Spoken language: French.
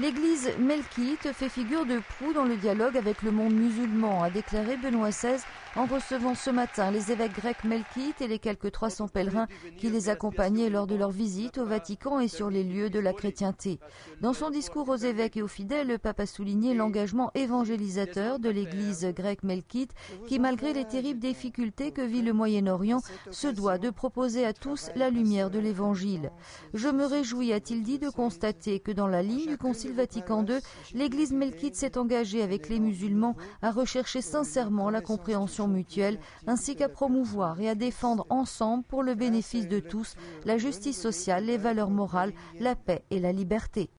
L'église melkite fait figure de proue dans le dialogue avec le monde musulman, a déclaré Benoît XVI en recevant ce matin les évêques grecs melkites et les quelques 300 pèlerins qui les accompagnaient lors de leur visite au Vatican et sur les lieux de la chrétienté. Dans son discours aux évêques et aux fidèles, le pape a souligné l'engagement évangélisateur de l'église grecque melkite qui, malgré les terribles difficultés que vit le Moyen-Orient, se doit de proposer à tous la lumière de l'évangile. Je me réjouis, a-t-il dit, de constater que dans la ligne du Concile Vatican II, l'église melkite s'est engagée avec les musulmans à rechercher sincèrement la compréhension mutuelle, ainsi qu'à promouvoir et à défendre ensemble, pour le bénéfice de tous, la justice sociale, les valeurs morales, la paix et la liberté.